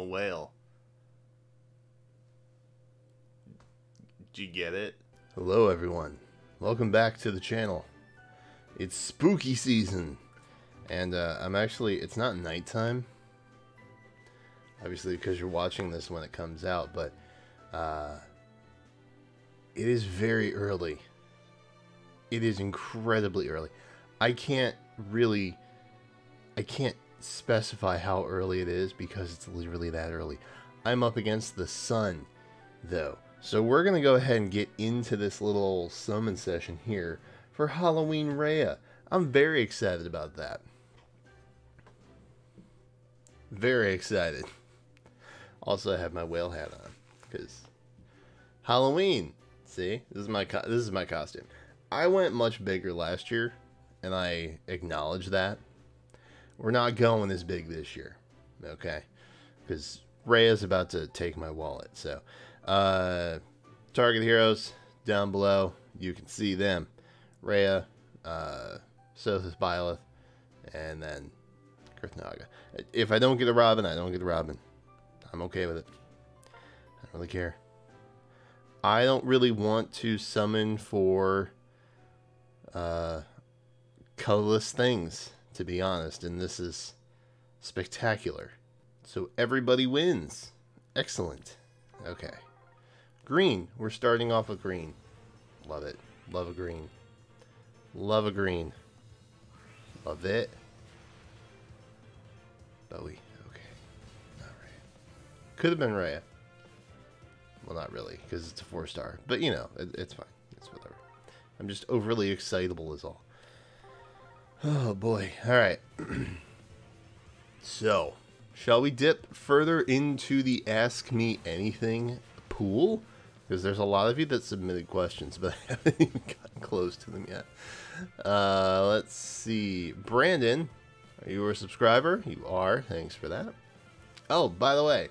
a whale. Did you get it? Hello, everyone. Welcome back to the channel. It's spooky season. And uh, I'm actually, it's not nighttime. Obviously, because you're watching this when it comes out, but uh, it is very early. It is incredibly early. I can't really, I can't specify how early it is because it's literally that early. I'm up against the sun, though. So we're going to go ahead and get into this little summon session here for Halloween Rhea. I'm very excited about that. Very excited. Also, I have my whale hat on because Halloween. See, this is my this is my costume. I went much bigger last year, and I acknowledge that. We're not going as big this year, okay? Because Rhea's about to take my wallet. So, uh, target heroes down below. You can see them. Rhea, uh, Sothis Byleth, and then Kurthnaga. If I don't get a Robin, I don't get a Robin. I'm okay with it. I don't really care. I don't really want to summon for uh, colorless things, to be honest, and this is spectacular. So everybody wins. Excellent. Okay. Green. We're starting off with green. Love it. Love a green. Love a green. Love it. Bowie. Okay. Not Rhea. Could have been Rhea. Well, not really, because it's a four star. But, you know, it, it's fine. It's whatever. I'm just overly excitable is all. Oh, boy. All right. so, shall we dip further into the Ask Me Anything pool? Because there's a lot of you that submitted questions, but I haven't even gotten close to them yet. Uh, let's see. Brandon, are you a subscriber? You are. Thanks for that. Oh, by the way,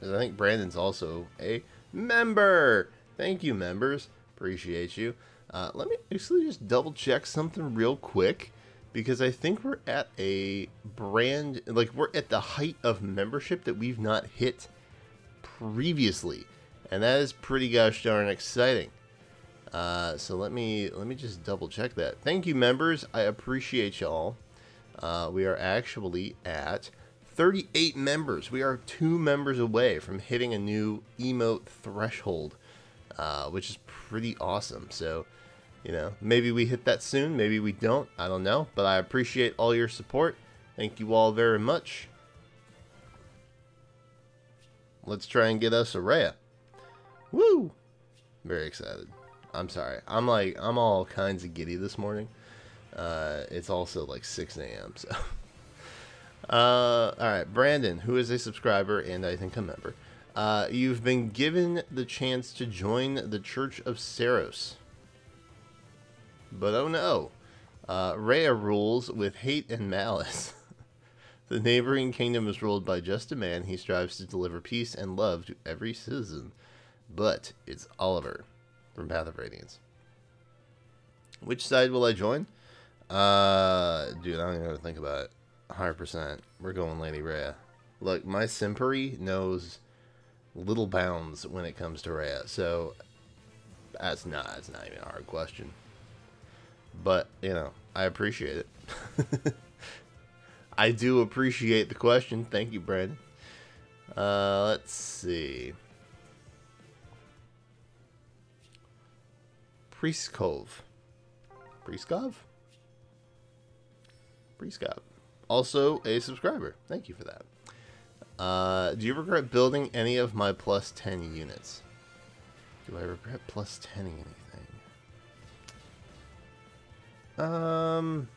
I think Brandon's also a member. Thank you, members. Appreciate you. Uh, let me actually just double check something real quick because I think we're at a brand, like we're at the height of membership that we've not hit previously. And that is pretty gosh darn exciting. Uh, so let me let me just double check that. Thank you, members. I appreciate y'all. Uh, we are actually at 38 members. We are two members away from hitting a new emote threshold, uh, which is pretty awesome. So, you know, maybe we hit that soon, maybe we don't. I don't know, but I appreciate all your support. Thank you all very much. Let's try and get us a Rhea. Woo! Very excited. I'm sorry. I'm like, I'm all kinds of giddy this morning. Uh, it's also like 6 a.m. So, uh, all right, Brandon, who is a subscriber and I think a member, uh, you've been given the chance to join the Church of Seiros. But oh no, uh, Rhea rules with hate and malice. the neighboring kingdom is ruled by just a man. He strives to deliver peace and love to every citizen. But it's Oliver from Path of Radiance. Which side will I join? Uh, dude, I don't even think about it. 100%. We're going Lady Rhea. Look, my Simpery knows little bounds when it comes to Rhea, so that's not, that's not even a hard question. But, you know, I appreciate it. I do appreciate the question. Thank you, Brandon. Uh, let's see. Priestkov. Priestkov? Priestkov. Also a subscriber. Thank you for that. Uh, do you regret building any of my plus 10 units? Do I regret plus 10 anything? Um...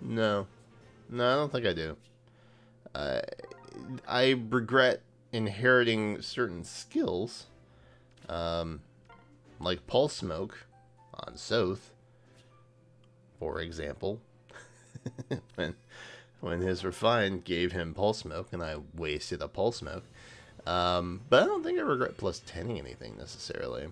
No. No, I don't think I do. Uh, I regret inheriting certain skills, um, like Pulse Smoke on Soth, for example. when when his refined gave him Pulse Smoke and I wasted a Pulse Smoke. Um, but I don't think I regret plus 10 anything necessarily.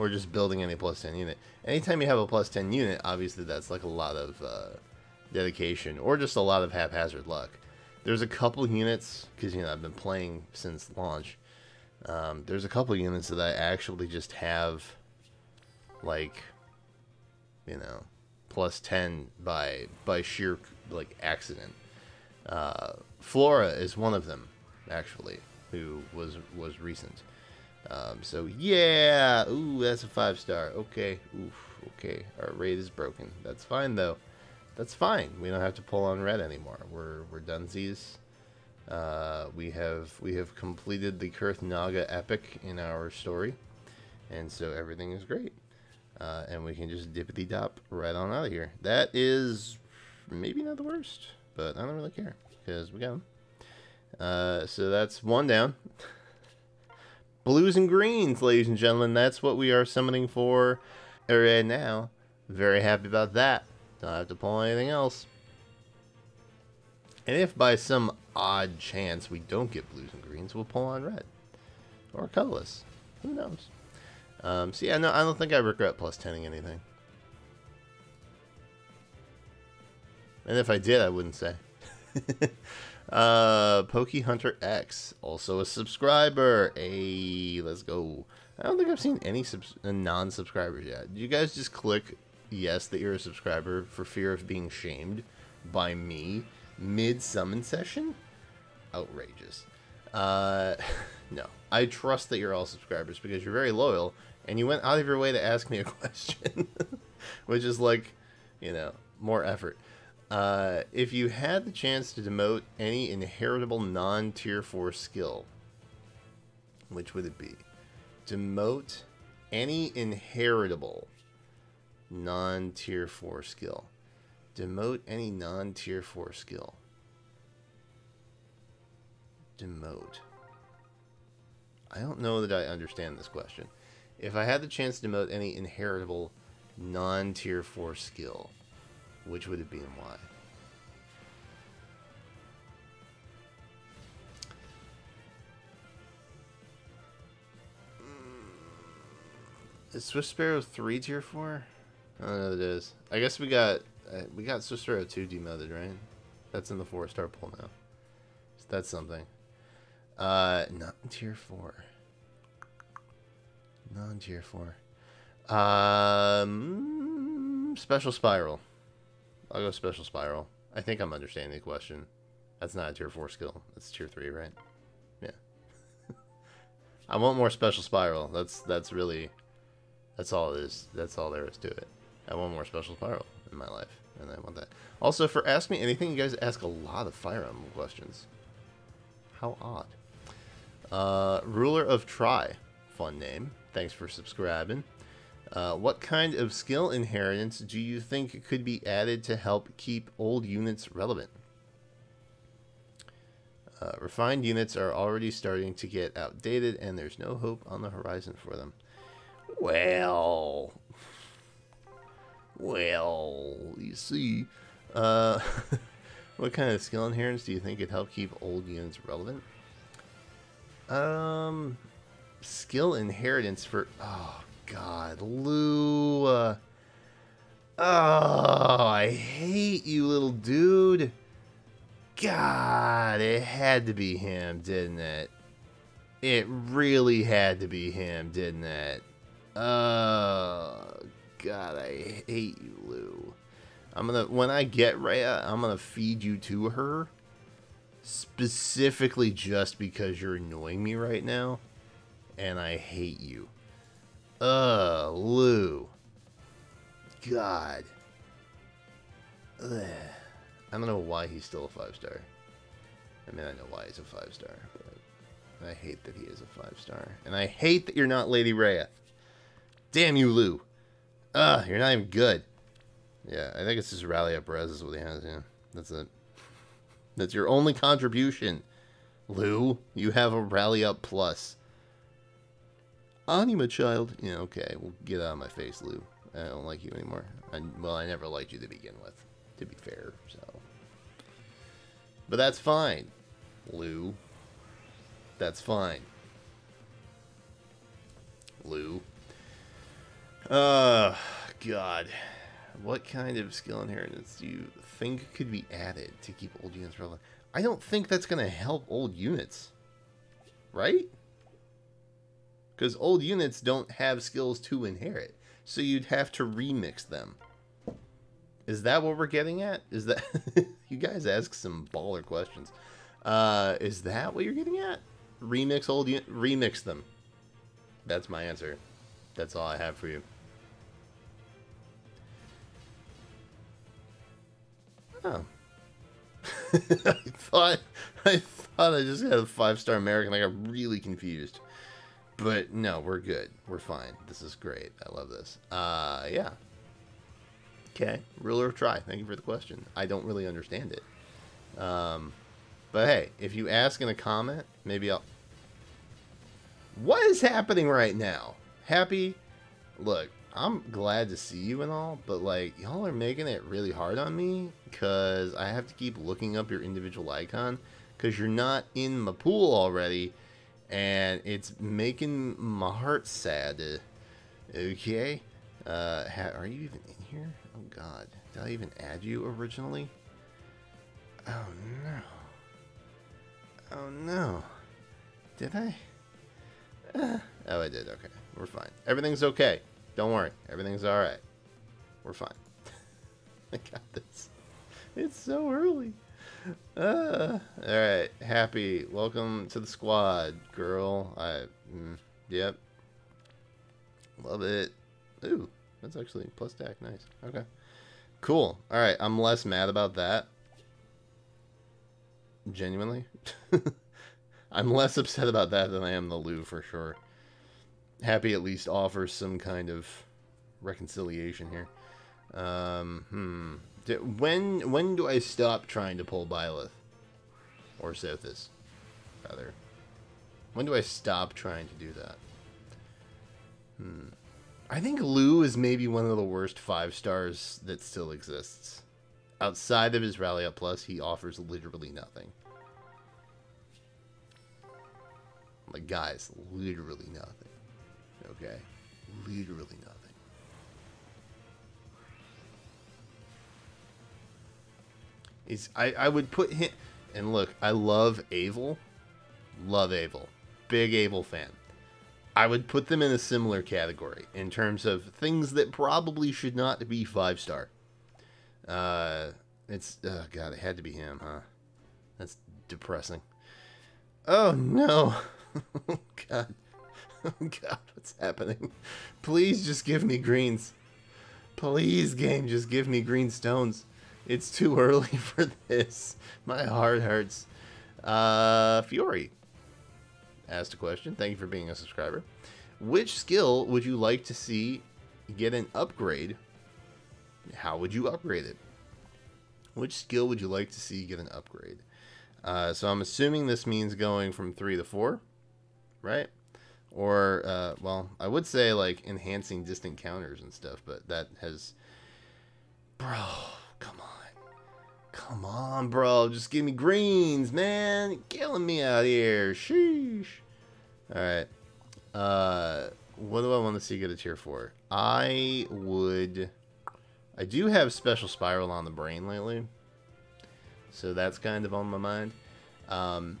Or just building any plus 10 unit. Anytime you have a plus 10 unit, obviously that's like a lot of uh, dedication or just a lot of haphazard luck. There's a couple units, because you know I've been playing since launch. Um, there's a couple units that I actually just have, like, you know, plus 10 by by sheer like accident. Uh, Flora is one of them, actually, who was was recent. Um, so yeah, ooh, that's a five star. Okay, oof, okay. Our raid is broken. That's fine though. That's fine. We don't have to pull on red anymore. We're we're dunsies. Uh, we have we have completed the Kurthnaga epic in our story, and so everything is great. Uh, and we can just dippity dop right on out of here. That is maybe not the worst, but I don't really care because we got them. Uh, so that's one down. Blues and greens, ladies and gentlemen. That's what we are summoning for right now. Very happy about that. Don't have to pull anything else. And if by some odd chance we don't get blues and greens, we'll pull on red. Or colorless. Who knows? Um, so yeah, no, I don't think I regret plus 10ing anything. And if I did, I wouldn't say. uh, Pokey Hunter X, also a subscriber. Hey, let's go. I don't think I've seen any uh, non-subscribers yet. Do you guys just click yes that you're a subscriber for fear of being shamed by me mid-summon session? Outrageous. Uh, no, I trust that you're all subscribers because you're very loyal and you went out of your way to ask me a question, which is like, you know, more effort. Uh, if you had the chance to demote any inheritable non tier 4 skill, which would it be? Demote any inheritable non tier 4 skill. Demote any non tier 4 skill. Demote. I don't know that I understand this question. If I had the chance to demote any inheritable non tier 4 skill, which would it be and why? Hmm. Is Swift Sparrow 3 tier 4? I don't know it is. I guess we got uh, we got Swift Sparrow 2 demoted, right? That's in the 4 star pool now. So that's something. Uh, not tier 4. Non tier 4. Um, special spiral. I'll go special spiral. I think I'm understanding the question. That's not a tier 4 skill. That's tier 3, right? Yeah. I want more special spiral. That's that's really that's all it is. That's all there is to it. I want more special spiral in my life, and I want that. Also, for Ask Me Anything, you guys ask a lot of Fire Emblem questions. How odd. Uh, Ruler of Try. Fun name. Thanks for subscribing. Uh, what kind of skill inheritance do you think could be added to help keep old units relevant? Uh, refined units are already starting to get outdated, and there's no hope on the horizon for them. Well, well, you see, uh, what kind of skill inheritance do you think could help keep old units relevant? Um, skill inheritance for oh god, Lugh. Uh, oh, I hate you, little dude. God, it had to be him, didn't it? It really had to be him, didn't it? Oh, God, I hate you, Lugh. I'm gonna, when I get Rhea, I'm gonna feed you to her. Specifically just because you're annoying me right now. And I hate you. Ugh, Lugh. God. Ugh. I don't know why he's still a five star. I mean, I know why he's a five star, but I hate that he is a five star. And I hate that you're not Lady Rhea. Damn you, Lugh. Ugh, you're not even good. Yeah, I think it's just Rally Up Res is what he has, yeah. That's it. That's your only contribution. Lugh, you have a Rally Up Plus. Anima child. Yeah, okay. Well, get out of my face, Lugh. I don't like you anymore. I, well, I never liked you to begin with, to be fair, so. But that's fine, Lugh. That's fine. Lugh. Uh, God. What kind of skill inheritance do you think could be added to keep old units relevant? I don't think that's going to help old units. Right? Because old units don't have skills to inherit. So you'd have to remix them. Is that what we're getting at? Is that... you guys ask some baller questions. Uh, is that what you're getting at? Remix old... Remix them. That's my answer. That's all I have for you. Oh. I thought I thought I just had a five star American. I got really confused. But no, we're good. We're fine. This is great. I love this. Uh yeah. Okay. Ruler of try. Thank you for the question. I don't really understand it. Um but hey, if you ask in a comment, maybe I'll What is happening right now? Happy look, I'm glad to see you and all, but like y'all are making it really hard on me because I have to keep looking up your individual icon because you're not in my pool already, and it's making my heart sad. Okay, uh, are you even in here? Oh God, did I even add you originally? Oh no. Oh no. Did I? Uh, oh, I did. Okay, we're fine. Everything's okay. Don't worry. Everything's alright. We're fine. I got this. It's so early. Uh, alright. Happy. Welcome to the squad, girl. I. Mm, yep. Love it. Ooh. That's actually plus stack. Nice. Okay. Cool. Alright. I'm less mad about that. Genuinely. I'm less upset about that than I am the Lugh for sure. Happy at least offers some kind of reconciliation here. Um, hmm. When when do I stop trying to pull Byleth? Or Sothis, rather. When do I stop trying to do that? Hmm. I think Lugh is maybe one of the worst five stars that still exists. Outside of his Rally Up Plus, he offers literally nothing. Like, guys, literally nothing. Okay? Literally nothing. He's, I, I would put him... And look, I love Abel. Love Abel. Big Abel fan. I would put them in a similar category in terms of things that probably should not be five star. Uh, it's oh god, it had to be him, huh? That's depressing. Oh no, god. Oh god, what's happening? Please just give me greens. Please, game, just give me green stones. It's too early for this. My heart hurts. Uh, Fiore asked a question. Thank you for being a subscriber. Which skill would you like to see get an upgrade? How would you upgrade it? Which skill would you like to see get an upgrade? Uh, so I'm assuming this means going from 3 to 4, right? Or, uh, well, I would say like enhancing distant counters and stuff, but that has. Bro, come on. Come on, bro. Just give me greens, man. killing me out here. Sheesh. Alright. Uh, what do I want to see get a tier 4? I would. I do have Special Spiral on the brain lately. So that's kind of on my mind. Um,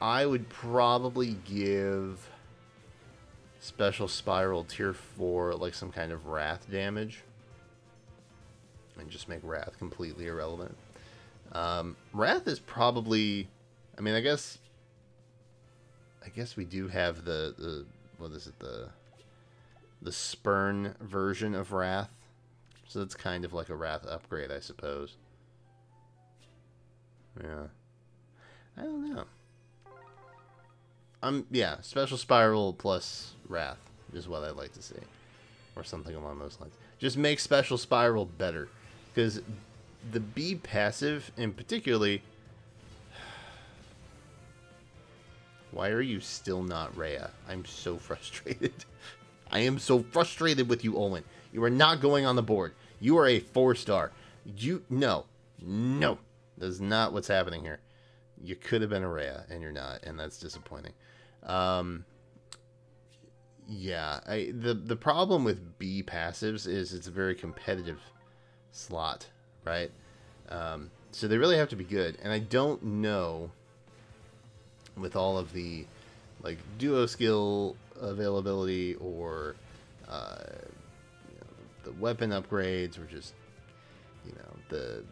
I would probably give Special Spiral Tier 4, like some kind of Wrath damage. And just make Wrath completely irrelevant. Um, Wrath is probably... I mean, I guess... I guess we do have the... the what is it? The... The Spurn version of Wrath. So that's kind of like a Wrath upgrade, I suppose. Yeah. I don't know. I'm yeah, special spiral plus wrath is what I'd like to see, or something along those lines. Just make special spiral better, because the B passive, and particularly, why are you still not Rhea? I'm so frustrated. I am so frustrated with you, Olwen. You are not going on the board. You are a four star. You no, no, that's not what's happening here. You could have been a Rhea, and you're not, and that's disappointing. Um, yeah, I the the problem with B passives is it's a very competitive slot, right? Um, so they really have to be good, and I don't know with all of the like duo skill availability or uh, you know, the weapon upgrades or just you know the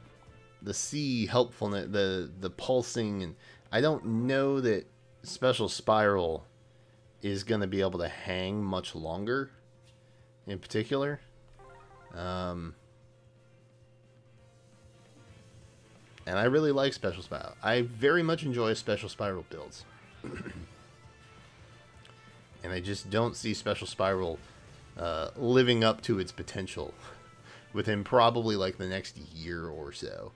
the C helpfulness the the pulsing. And I don't know that special spiral is going to be able to hang much longer in particular. Um, and I really like special spiral I very much enjoy special spiral builds and I just don't see Special Spiral uh, living up to its potential within probably like the next year or so,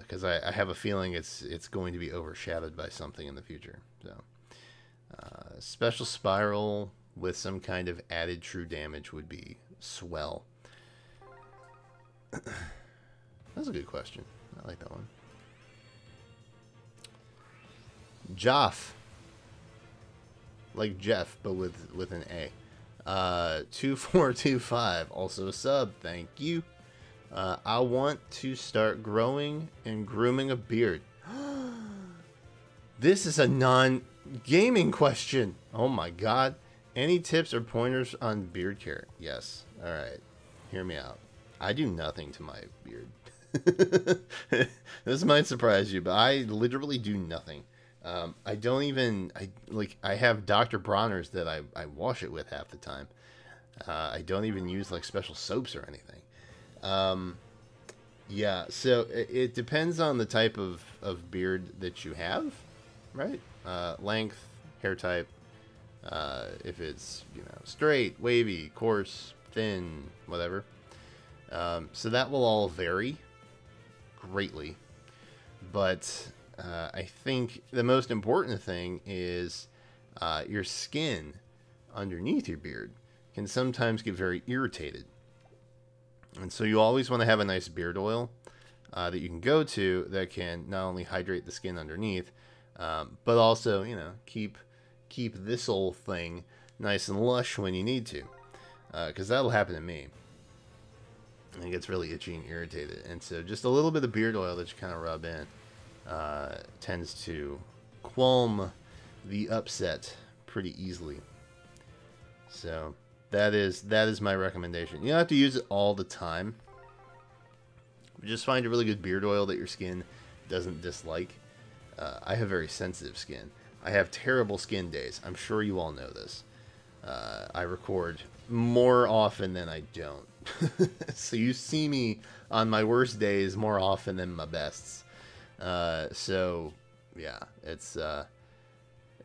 because uh, I, I, have a feeling it's it's going to be overshadowed by something in the future. So, uh, Special Spiral with some kind of added true damage would be swell. That's a good question. I like that one. Joff like Jeff, but with with an A. Uh, two four two five, also a sub. Thank you. Uh, I want to start growing and grooming a beard. this is a non-gaming question. Oh my god. Any tips or pointers on beard care? Yes. All right. Hear me out. I do nothing to my beard. this might surprise you, but I literally do nothing. Um, I don't even I like I have Dr. Bronner's that I, I wash it with half the time. Uh, I don't even use like special soaps or anything. Um, yeah, so it, it, depends on the type of, of beard that you have, right? Uh, length, hair type. Uh, if it's you know straight, wavy, coarse, thin, whatever. Um, so that will all vary greatly, but uh, I think the most important thing is uh, your skin underneath your beard can sometimes get very irritated. And so you always want to have a nice beard oil uh, that you can go to that can not only hydrate the skin underneath, um, but also, you know, keep keep this whole thing nice and lush when you need to. Because uh, that'll happen to me. And it gets really itchy and irritated. And so just a little bit of beard oil that you kind of rub in uh, tends to qualm the upset pretty easily. So that is that is my recommendation. You don't have to use it all the time. Just find a really good beard oil that your skin doesn't dislike. Uh, I have very sensitive skin. I have terrible skin days. I'm sure you all know this. Uh, I record more often than I don't. so you see me on my worst days more often than my bests. Uh, so yeah, it's uh,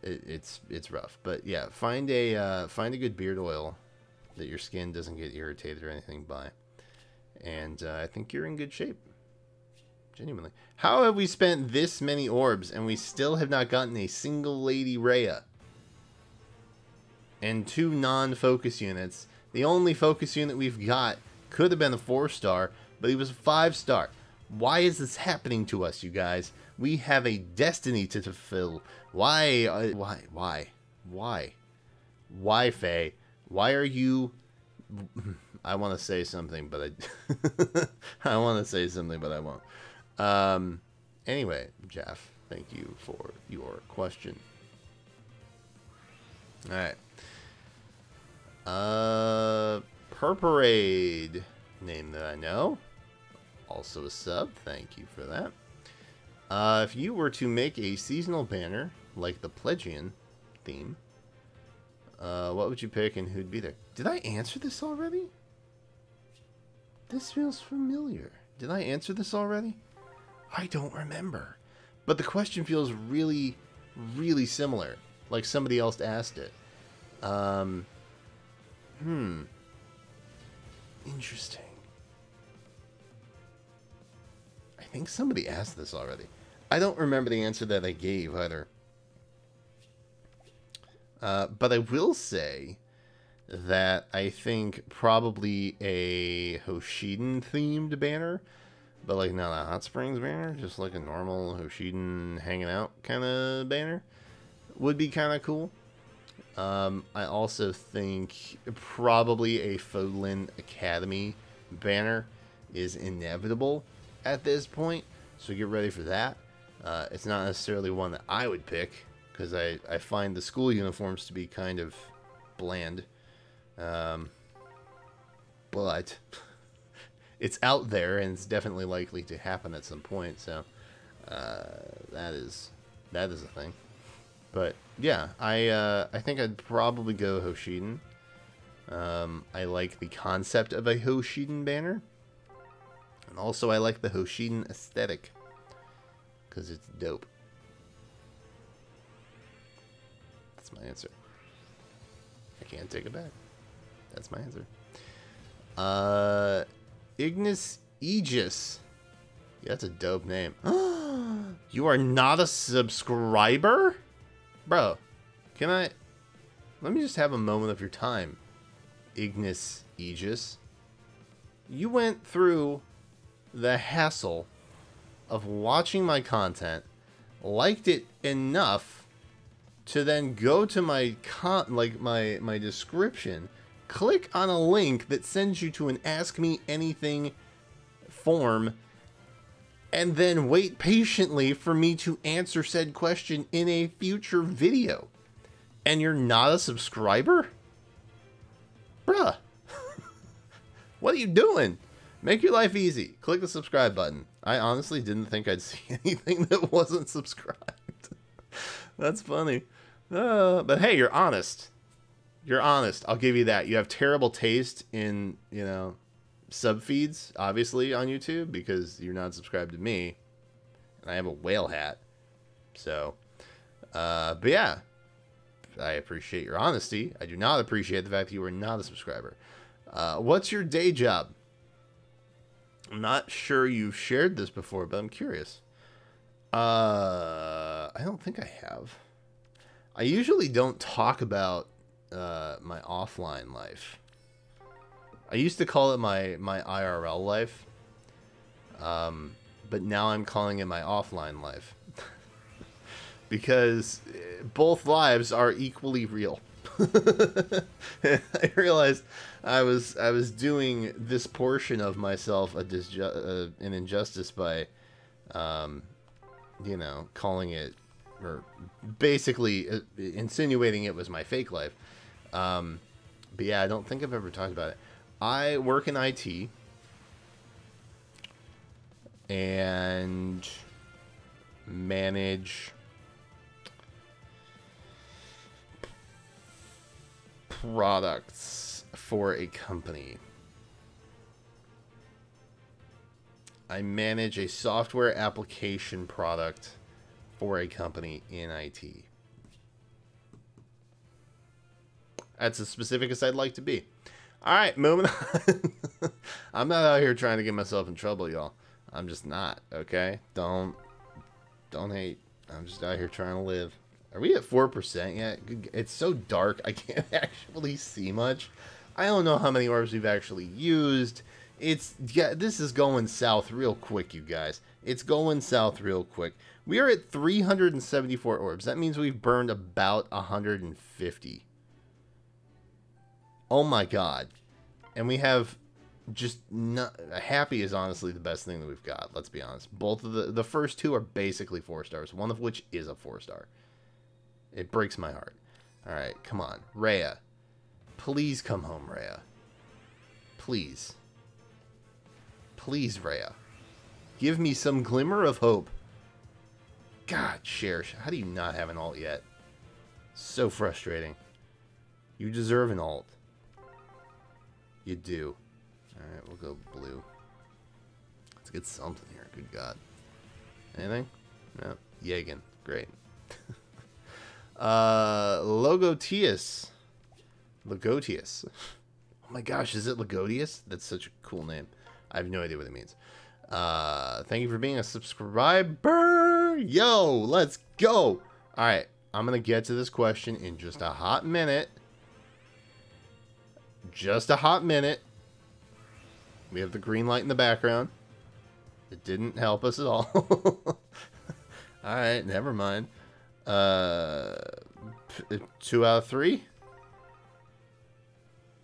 it, it's it's rough, but yeah, find a uh, find a good beard oil that your skin doesn't get irritated or anything by, and uh, I think you're in good shape. Genuinely, how have we spent this many orbs and we still have not gotten a single Lady Rhea? And two non-focus units. The only focus unit we've got could have been a four star, but he was a five star. Why is this happening to us, you guys? We have a destiny to fulfill. Why? Uh, why? Why? Why? Why, Faye? Why are you... I want to say something, but I... I want to say something, but I won't. Um, anyway, Jeff, thank you for your question. Alright. Uh, Purparade. Name that I know also a sub. Thank you for that. Uh, if you were to make a seasonal banner, like the Plegian theme, uh, what would you pick and who'd be there? Did I answer this already? This feels familiar. Did I answer this already? I don't remember. But the question feels really, really similar. Like somebody else asked it. Um, hmm. Interesting. I think somebody asked this already. I don't remember the answer that I gave either. Uh, but I will say that I think probably a Hoshidan themed banner, but like not a Hot Springs banner, just like a normal Hoshidan hanging out kind of banner, would be kind of cool. Um, I also think probably a Fódlan Academy banner is inevitable at this point, so get ready for that. Uh, it's not necessarily one that I would pick because I, I find the school uniforms to be kind of bland. Um, but it's out there and it's definitely likely to happen at some point. So uh, that is that is a thing. But yeah, I uh, I think I'd probably go Hoshidan. Um, I like the concept of a Hoshidan banner, and also I like the Hoshidan aesthetic because it's dope. That's my answer. I can't take it back. That's my answer. Uh, Ignis Aegis. Yeah, that's a dope name. you are not a subscriber? Bro, can I... Let me just have a moment of your time, Ignis Aegis. You went through the hassle of watching my content, liked it enough to then go to my con like my my description, click on a link that sends you to an ask me anything form and then wait patiently for me to answer said question in a future video. And you're not a subscriber? Bruh. what are you doing? Make your life easy. Click the subscribe button. I honestly didn't think I'd see anything that wasn't subscribed. That's funny. Uh, but hey, you're honest. You're honest. I'll give you that. You have terrible taste in, you know, sub feeds, obviously, on YouTube because you're not subscribed to me. And I have a whale hat. So, uh, but yeah, I appreciate your honesty. I do not appreciate the fact that you are not a subscriber. Uh, what's your day job? I'm not sure you've shared this before, but I'm curious. Uh, I don't think I have. I usually don't talk about uh, my offline life. I used to call it my my IRL life, um, but now I'm calling it my offline life because eh, both lives are equally real. I realized I was I was doing this portion of myself a disju- uh, an injustice by, um, you know, calling it or basically uh, insinuating it was my fake life. Um, but yeah, I don't think I've ever talked about it. I work in IT and manage products for a company. I manage a software application product for a company in IT. That's as specific as I'd like to be. All right, moving on. I'm not out here trying to get myself in trouble, y'all. I'm just not, okay? Don't don't hate. I'm just out here trying to live. Are we at 4% yet? It's so dark, I can't actually see much. I don't know how many orbs we've actually used. It's, yeah, this is going south real quick, you guys. It's going south real quick. We are at 374 orbs. That means we've burned about 150. Oh my god. And we have just not, happy is honestly the best thing that we've got. Let's be honest. Both of the the first two are basically four stars. One of which is a four star. It breaks my heart. All right, come on, Rhea. Please come home, Rhea. Please. Please, Rhea. Give me some glimmer of hope. God, Cherish, how do you not have an alt yet? So frustrating. You deserve an alt. You do. Alright, we'll go blue. Let's get something here, good god. Anything? No. Yagan. Great. uh, Logotius. Logotius. Oh my gosh, is it Logotius? That's such a cool name. I have no idea what it means. Uh, thank you for being a subscriber. Yo, let's go. All right, I'm going to get to this question in just a hot minute. Just a hot minute. We have the green light in the background. It didn't help us at all. all right, never mind. Uh, two out of three.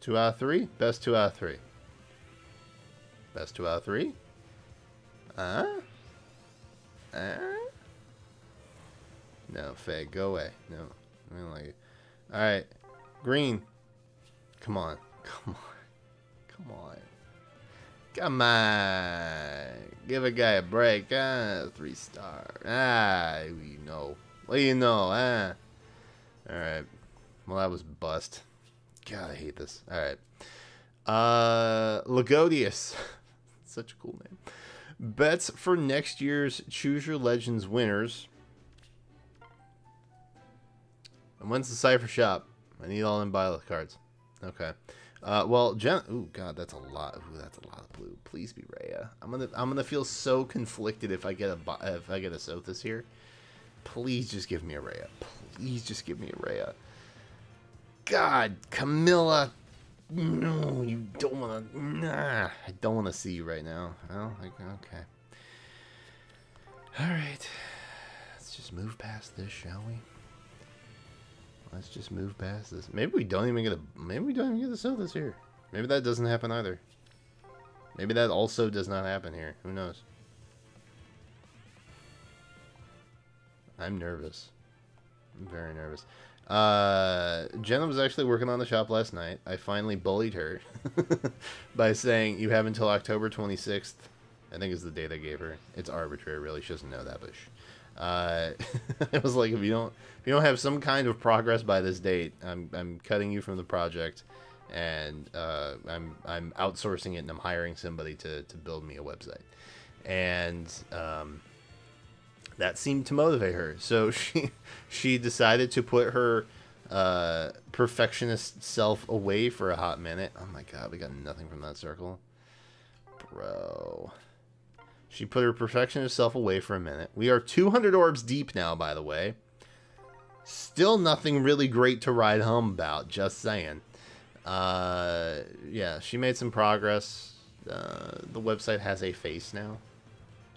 Two out of three. Best two out of three. Best two out of three. Huh? Huh? No, Faye, go away. No, I don't like it. All right, Green. Come on, come on, come on, come on. Give a guy a break. Ah, three star. Ah, you know. What do you know? Ah. All right. Well, that was bust. God, I hate this. All right. Uh, Lagodius. Such a cool name. Bets for next year's Choose Your Legends winners. And when's the Cipher Shop? I need all them Byleth cards. Okay. Uh, well, Jen. Ooh, God, that's a lot. Ooh, that's a lot of blue. Please be Rhea. I'm gonna. I'm gonna feel so conflicted if I get a if I get a Sothis here. Please just give me a Rhea. Please just give me a Rhea. God, Camilla. No, you don't want to. Nah, I don't want to see you right now. Well, like, okay. All right. Let's just move past this, shall we? Let's just move past this. Maybe we don't even get a. Maybe we don't even get to sell this here. Maybe that doesn't happen either. Maybe that also does not happen here. Who knows? I'm nervous. I'm very nervous. Uh, Jenna was actually working on the shop last night. I finally bullied her by saying you have until October 26th. I think is the date I gave her. It's arbitrary, really. She doesn't know that, but uh, it was like if you don't if you don't have some kind of progress by this date, I'm I'm cutting you from the project, and uh, I'm I'm outsourcing it and I'm hiring somebody to to build me a website, and um, that seemed to motivate her. So she she decided to put her uh, perfectionist self away for a hot minute. Oh my god, we got nothing from that circle. Bro. She put her perfectionist self away for a minute. We are 200 orbs deep now, by the way. Still nothing really great to write home about, just saying. Uh, yeah, she made some progress. Uh, the website has a face now.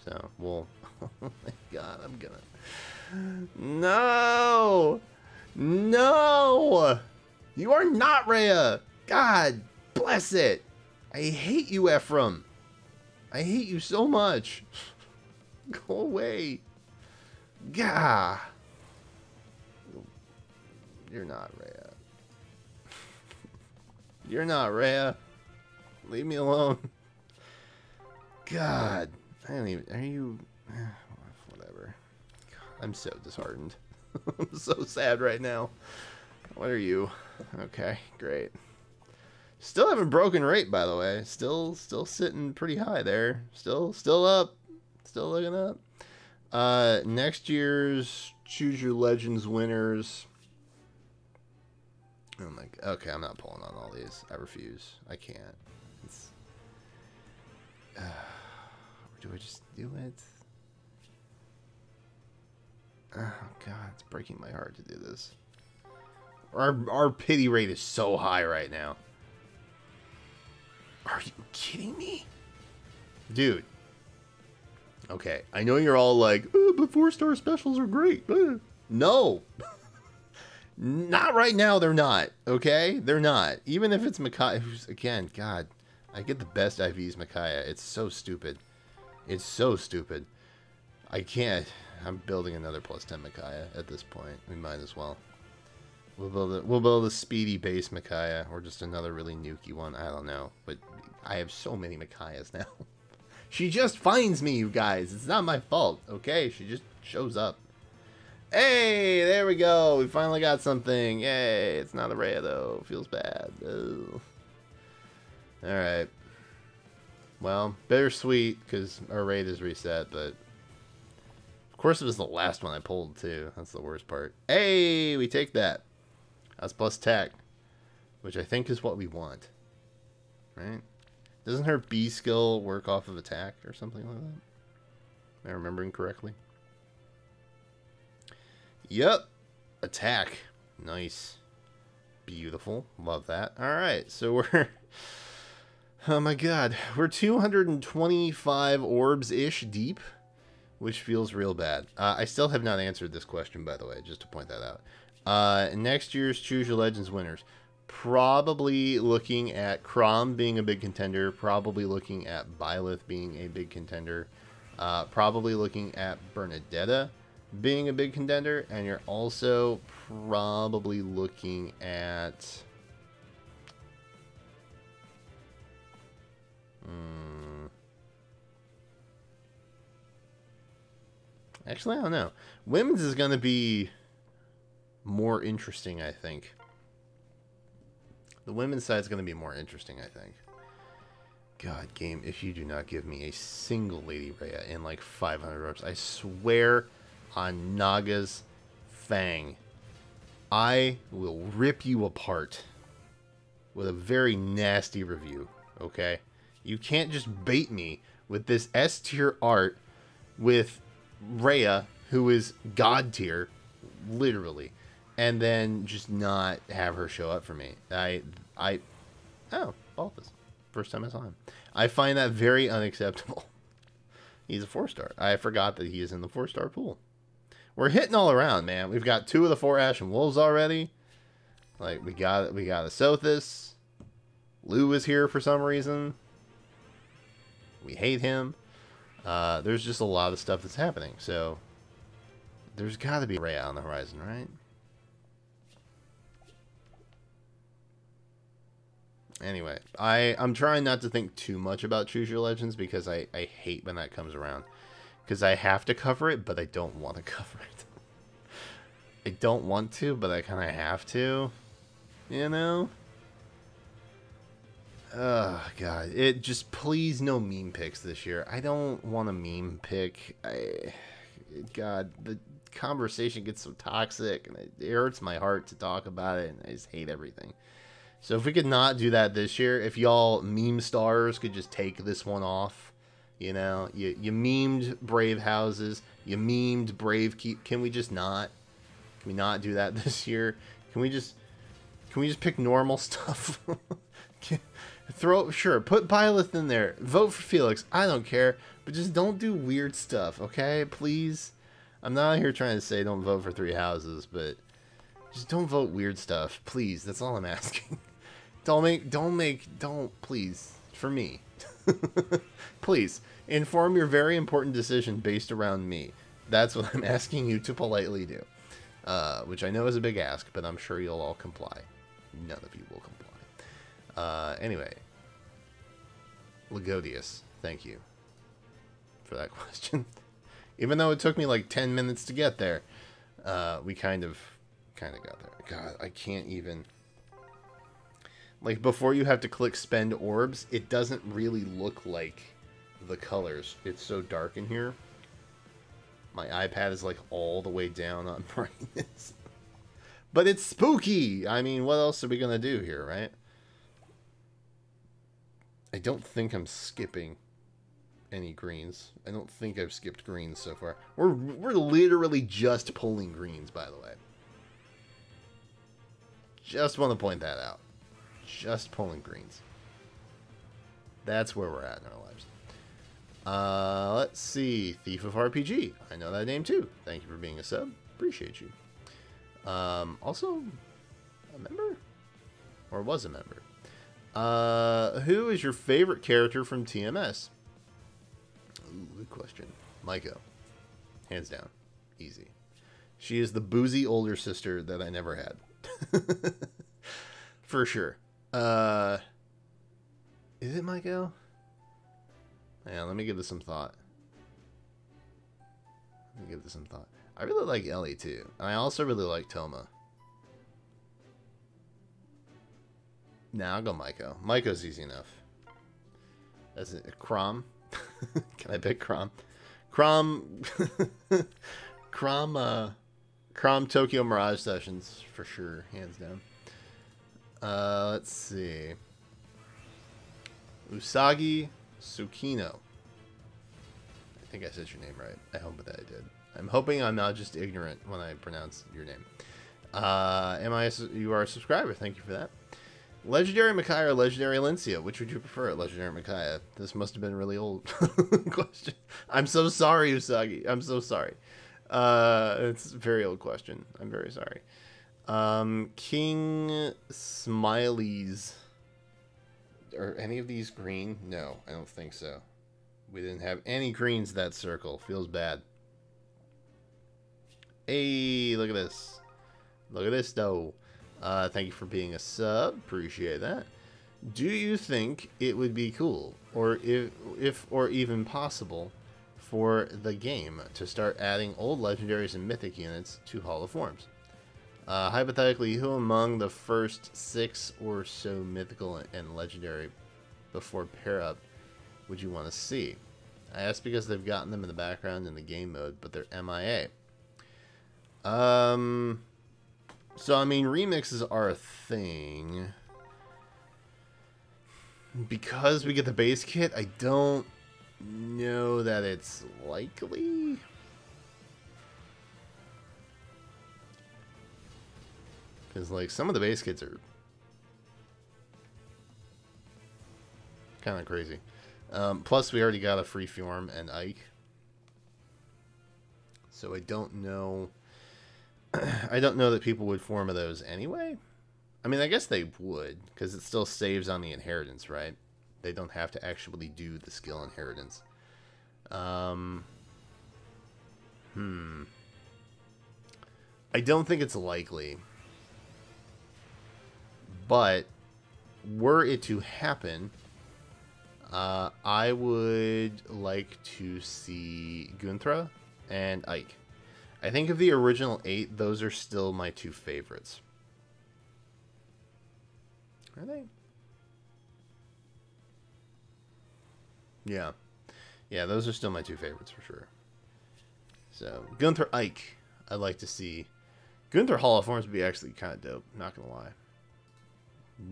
So, we'll Oh my god, I'm gonna. No! No! You are not Rhea! God bless it! I hate you, Ephraim! I hate you so much! Go away! Gah! You're not Rhea. You're not Rhea. Leave me alone. God. I don't even. Are you. Whatever. I'm so disheartened. I'm so sad right now. What are you? Okay, great. Still haven't broken rate, by the way. Still, still sitting pretty high there. Still, still up. Still looking up. Uh, next year's Choose Your Legends winners. Oh my. Okay, I'm not pulling on all these. I refuse. I can't. Uh, do I just do it? Oh god, it's breaking my heart to do this. Our our pity rate is so high right now. Are you kidding me? Dude. Okay, I know you're all like, oh, but four star specials are great. No. not right now, they're not. Okay? They're not. Even if it's Micaiah, who's, again, God, I get the best IVs Micaiah. It's so stupid. It's so stupid. I can't. I'm building another plus 10 Micaiah at this point. We might as well. We'll build a, we'll build a speedy base Micaiah or just another really nuky one. I don't know. But I have so many Micaiahs now. she just finds me, you guys. It's not my fault, okay? She just shows up. Hey, there we go. We finally got something. Yay. It's not a Rhea, though. Feels bad. Alright. Well, bittersweet, because our raid is reset, but Of course, it was the last one I pulled, too. That's the worst part. Hey, we take that. That's plus tech, which I think is what we want. Right? Doesn't her B skill work off of attack or something like that? Am I remembering correctly? Yep. Attack. Nice. Beautiful. Love that. Alright, so we're... Oh my god. We're 225 orbs-ish deep which feels real bad. Uh, I still have not answered this question, by the way, just to point that out. Uh, next year's Choose Your Legends winners. Probably looking at Chrom being a big contender. Probably looking at Byleth being a big contender. Uh, probably looking at Bernadetta being a big contender. And you're also probably looking at... Hmm. Actually, I don't know. Women's is going to be more interesting, I think. The women's side is going to be more interesting, I think. God, game, if you do not give me a single Lady Rhea in like 500 reps, I swear on Naga's fang, I will rip you apart with a very nasty review, okay? You can't just bait me with this S tier art with Rhea, who is God tier, literally, and then just not have her show up for me. I, I, oh, Balthus. First time I saw him. I find that very unacceptable. He's a four star. I forgot that he is in the four star pool. We're hitting all around, man. We've got two of the four Ashen Wolves already. Like we got we got a Sothis. Lugh is here for some reason. We hate him. Uh, there's just a lot of stuff that's happening. So there's got to be Rhea on the horizon, right? Anyway, I, I'm trying not to think too much about Choose Your Legends because I, I hate when that comes around. Because I have to cover it, but I don't want to cover it. I don't want to, but I kind of have to. You know? Oh, God. It just, please, no meme picks this year. I don't want a meme pick. I, God, the conversation gets so toxic, and it, it hurts my heart to talk about it, and I just hate everything. So if we could not do that this year, if y'all meme stars could just take this one off, you know, you, you memed Brave Houses, you memed Brave Keep. Can we just not? Can we not do that this year? Can we just, can we just pick normal stuff? throw, sure, put Byleth in there. Vote for Felix. I don't care, but just don't do weird stuff, okay? Please. I'm not here trying to say don't vote for Three Houses, but just don't vote weird stuff, please. That's all I'm asking. Don't make, don't make, don't, please, for me. please, inform your very important decision based around me. That's what I'm asking you to politely do. Uh, which I know is a big ask, but I'm sure you'll all comply. None of you will comply. Uh, anyway. Lagodius, thank you for that question. Even though it took me like 10 minutes to get there, uh, we kind of, kind of got there. God, I can't even... Like, before you have to click spend orbs, it doesn't really look like the colors. It's so dark in here. My iPad is, like, all the way down on brightness. but it's spooky! I mean, what else are we gonna do here, right? I don't think I'm skipping any greens. I don't think I've skipped greens so far. We're, we're literally just pulling greens, by the way. Just want to point that out just pulling greens. That's where we're at in our lives. Uh, let's see. Thief of RPG. I know that name too. Thank you for being a sub. Appreciate you. Um, also, a member? Or was a member? Uh, who is your favorite character from TMS? Ooh, good question. Maiko. Hands down. Easy. She is the boozy older sister that I never had. For sure. Uh, is it Michael? Yeah, let me give this some thought. Let me give this some thought. I really like Ellie too. And I also really like Toma. Now I'll go Maiko. Maiko's easy enough. That's it. Chrom. Can I pick Chrom? Chrom. Chrom, uh, Chrom Tokyo Mirage Sessions for sure, hands down. Uh, let's see. Usagi Tsukino. I think I said your name right. I hope that I did. I'm hoping I'm not just ignorant when I pronounce your name. Uh, am I? You are a subscriber. Thank you for that. Legendary Micaiah or Legendary Elincia? Which would you prefer? Legendary Micaiah. This must have been really old question. I'm so sorry, Usagi. I'm so sorry. Uh, it's a very old question. I'm very sorry. Um, King Smileys. Are any of these green? No, I don't think so. We didn't have any greens that circle. Feels bad. Hey, look at this. Look at this, though. Uh, thank you for being a sub. Appreciate that. Do you think it would be cool, or if, if or even possible, for the game to start adding old legendaries and mythic units to Hall of Forms? Uh, hypothetically, who among the first six or so mythical and legendary before pair up would you want to see? I ask because they've gotten them in the background in the game mode, but they're MIA. Um, so I mean, remixes are a thing. Because we get the base kit, I don't know that it's likely. Because, like, some of the base kits are kind of crazy. Um, plus, we already got a Freeform and Ike. So I don't know... I don't know that people would form of those anyway. I mean, I guess they would, because it still saves on the inheritance, right? They don't have to actually do the skill inheritance. Um, hmm. I don't think it's likely. But were it to happen, uh, I would like to see Gunnthrá and Ike. I think of the original eight, those are still my two favorites. Are they? Yeah. Yeah, those are still my two favorites for sure. So, Gunnthrá Ike, I'd like to see. Gunnthrá Hall of Forms would be actually kind of dope, not going to lie.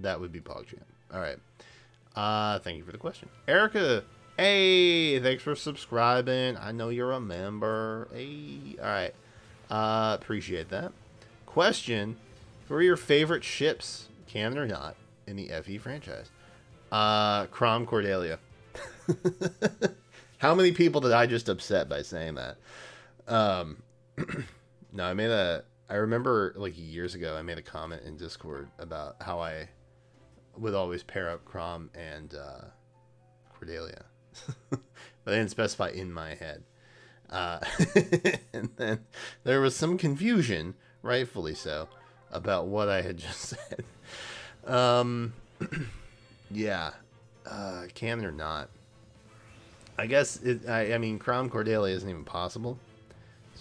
That would be PogChamp. All right. Uh, thank you for the question. Erica, hey, thanks for subscribing. I know you're a member. Hey, all right. Uh, appreciate that. Question, who are your favorite ships, canon or not, in the FE franchise? Uh, Chrom Cordelia. How many people did I just upset by saying that? Um, no, I made a. I remember like years ago, I made a comment in Discord about how I would always pair up Chrom and uh, Cordelia, but I didn't specify in my head. Uh, and then there was some confusion, rightfully so, about what I had just said. Um, yeah, uh, or not. I guess it, I, I mean Chrom Cordelia isn't even possible,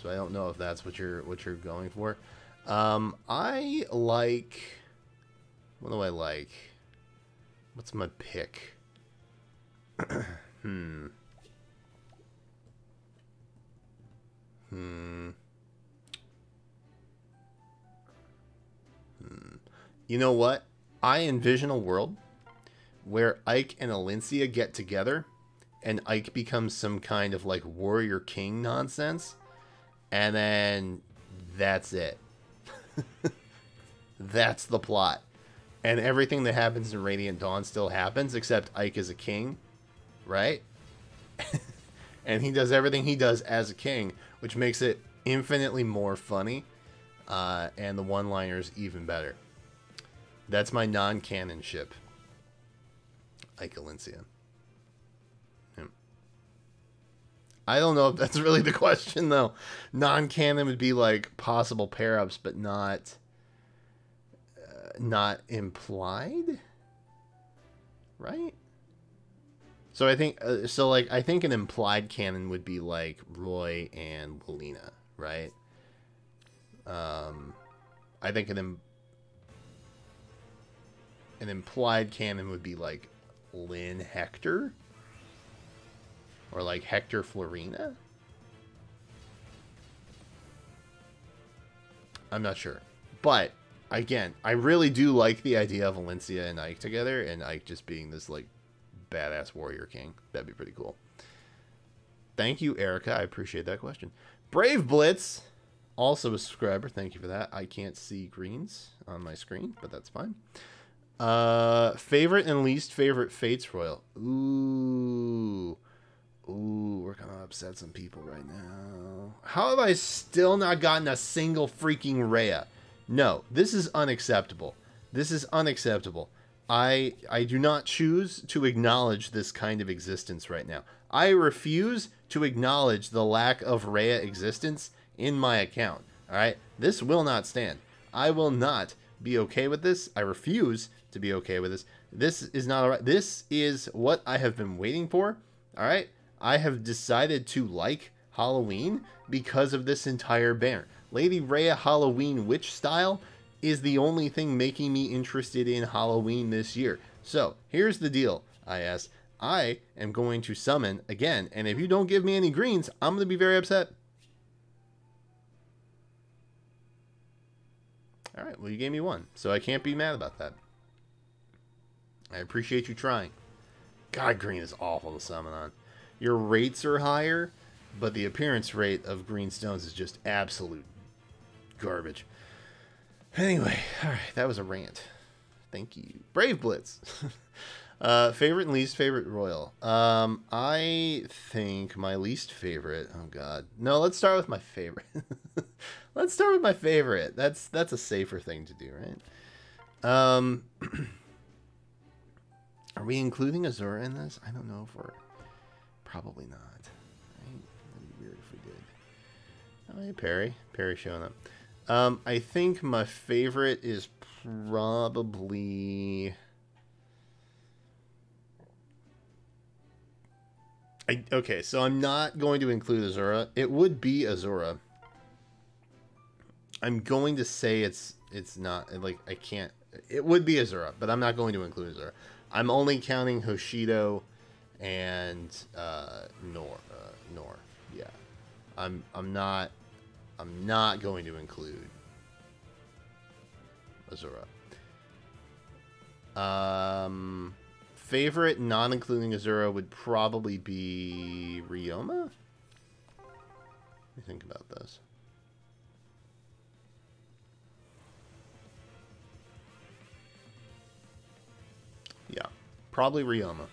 so I don't know if that's what you're what you're going for. Um, I like. What do I like? What's my pick? hmm. Hmm. Hmm. You know what? I envision a world where Ike and Elincia get together and Ike becomes some kind of like warrior king nonsense. And then that's it. that's the plot. And everything that happens in Radiant Dawn still happens, except Ike is a king, right? and he does everything he does as a king, which makes it infinitely more funny, uh, and the one-liners even better. That's my non-canon ship, Ike Elincia. I don't know if that's really the question though. Non-canon would be like possible pair-ups, but not uh, not implied, right? So I think uh, so. Like I think an implied canon would be like Roy and Lilina, right? Um, I think an Im- an implied canon would be like Lyn Hector or like Hector Florina? I'm not sure. But again, I really do like the idea of Valencia and Ike together and Ike just being this like badass warrior king. That'd be pretty cool. Thank you, Erica. I appreciate that question. Brave Blitz, also a subscriber. Thank you for that. I can't see greens on my screen, but that's fine. Uh, favorite and least favorite Fates Royal. Ooh. Ooh, we're gonna upset some people right now. How have I still not gotten a single freaking Rhea? No, this is unacceptable. This is unacceptable. I I do not choose to acknowledge this kind of existence right now. I refuse to acknowledge the lack of Rhea existence in my account. All right? This will not stand. I will not be okay with this. I refuse to be okay with this. This is not all right. This is what I have been waiting for. All right? I have decided to like Halloween because of this entire banner. Lady Rhea Halloween Witch style is the only thing making me interested in Halloween this year. So here's the deal, IS. I am going to summon again, and if you don't give me any greens, I'm going to be very upset. All right, well, you gave me one, so I can't be mad about that. I appreciate you trying. God, green is awful to summon on. Your rates are higher, but the appearance rate of green stones is just absolute garbage. Anyway, all right, that was a rant. Thank you. Brave Blitz. uh, favorite and least favorite royal. Um, I think my least favorite. Oh God, no. Let's start with my favorite. let's start with my favorite. That's that's a safer thing to do, right? Um, are we including Azura in this? I don't know if we're probably not. That'd be weird if we did. Oh, hey Perry. Perry showing up. Um, I think my favorite is probably. I, okay, so I'm not going to include Azura. It would be Azura. I'm going to say it's it's not like I can't. It would be Azura, but I'm not going to include Azura. I'm only counting Hoshido and uh, Nohr. Uh, Nohr, yeah. I'm I'm not I'm not going to include Azura. Um, favorite, non including Azura, would probably be Ryoma. Let me think about this? Yeah, probably Ryoma.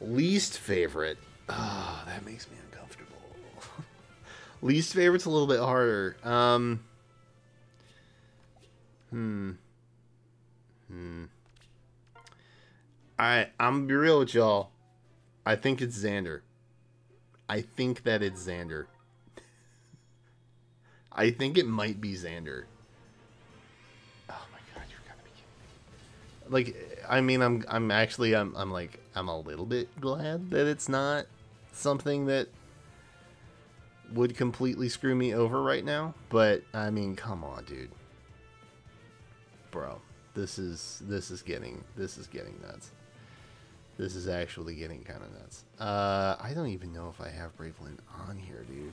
Least favorite. Ah, oh, that makes me uncomfortable. Least favorite's a little bit harder. Um. Hmm. Hmm. I I'm gonna be real with y'all. I think it's Xander. I think that it's Xander. I think it might be Xander. Oh my god, you're gonna be kidding. me. Like I mean I'm I'm actually I'm I'm like I'm a little bit glad that it's not something that would completely screw me over right now, but I mean, come on, dude. Bro, this is this is getting this is getting nuts. This is actually getting kind of nuts. Uh, I don't even know if I have Braveland on here, dude.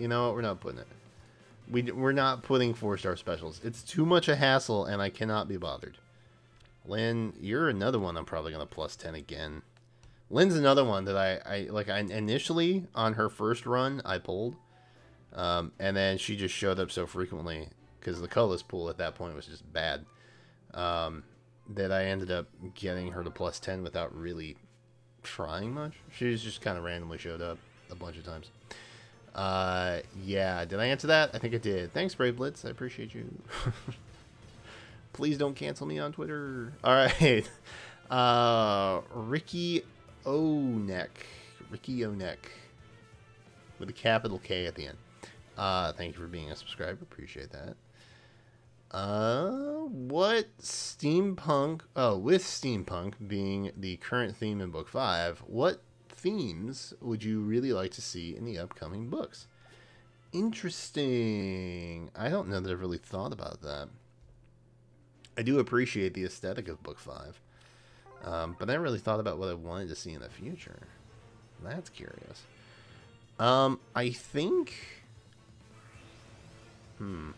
You know what? We're not putting it. We we're not putting four star specials. It's too much a hassle, and I cannot be bothered. Lyn, you're another one I'm probably gonna plus ten again. Lyn's another one that I, I like. I initially on her first run I pulled, um, and then she just showed up so frequently because the colorless pool at that point was just bad. Um, that I ended up getting her to plus ten without really trying much. She just kind of randomly showed up a bunch of times. Uh, yeah, did I answer that? I think I did. Thanks, Brave Blitz. I appreciate you. Please don't cancel me on Twitter. All right. Uh, Ricky Onek. Ricky Onek. With a capital K at the end. Uh, thank you for being a subscriber. Appreciate that. Uh, what steampunk? Oh, with steampunk being the current theme in book five, what themes would you really like to see in the upcoming books? Interesting. I don't know that I've really thought about that. I do appreciate the aesthetic of book five. Um, but I really thought about what I wanted to see in the future. That's curious. Um, I think... Hmm.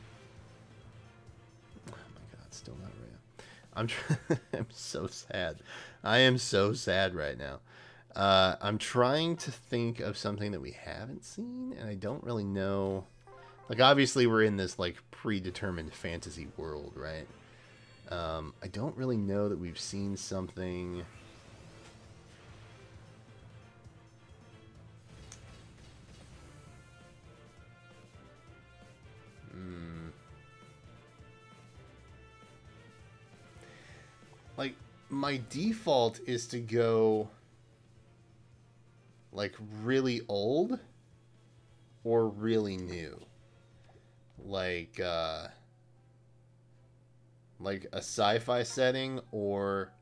Oh my god, still not real. I'm, I'm so sad. I am so sad right now. Uh, I'm trying to think of something that we haven't seen, and I don't really know. Like, obviously, we're in this, like, predetermined fantasy world, right? Um, I don't really know that we've seen something... Hmm. Like, my default is to go like really old or really new. Like uh like a sci-fi setting or